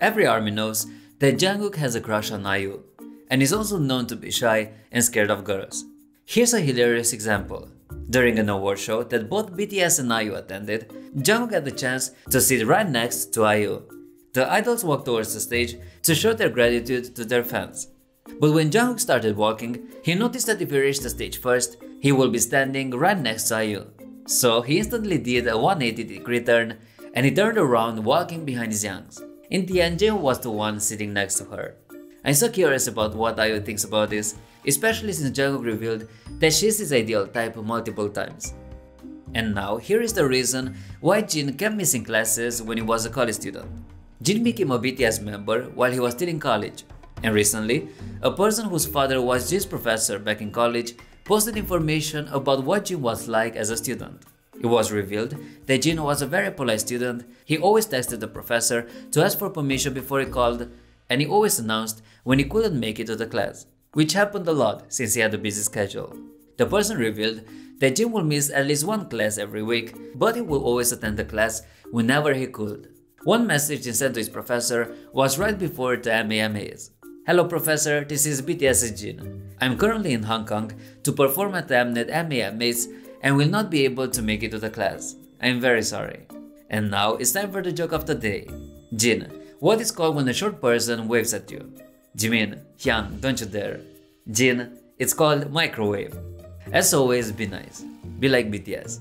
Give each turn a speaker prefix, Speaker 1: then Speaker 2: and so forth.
Speaker 1: Every army knows that Jungkook has a crush on IU, and is also known to be shy and scared of girls. Here's a hilarious example. During an award show that both BTS and IU attended, Jungkook had the chance to sit right next to IU. The idols walked towards the stage to show their gratitude to their fans. But when Jungkook started walking, he noticed that if he reached the stage first, he will be standing right next to IU. So he instantly did a 180 degree turn and he turned around walking behind his hyungs. In the end, Jin was the one sitting next to her. I'm so curious about what IU thinks about this, especially since Jungkook revealed that she's his ideal type multiple times. And now, here is the reason why Jin kept missing classes when he was a college student. Jin became a BTS member while he was still in college, and recently, a person whose father was Jin's professor back in college posted information about what Jin was like as a student. It was revealed that Jin was a very polite student, he always texted the professor to ask for permission before he called, and he always announced when he couldn't make it to the class, which happened a lot since he had a busy schedule. The person revealed that Jin will miss at least one class every week, but he will always attend the class whenever he could. One message he sent to his professor was right before the MAMAs. Hello professor, this is BTS Jin. I'm currently in Hong Kong to perform at the Mnet MAMAs and will not be able to make it to the class. I'm very sorry. And now it's time for the joke of the day. Jin, what is called when a short person waves at you? Jimin, Hyung, don't you dare. Jin, it's called microwave. As always, be nice. Be like BTS.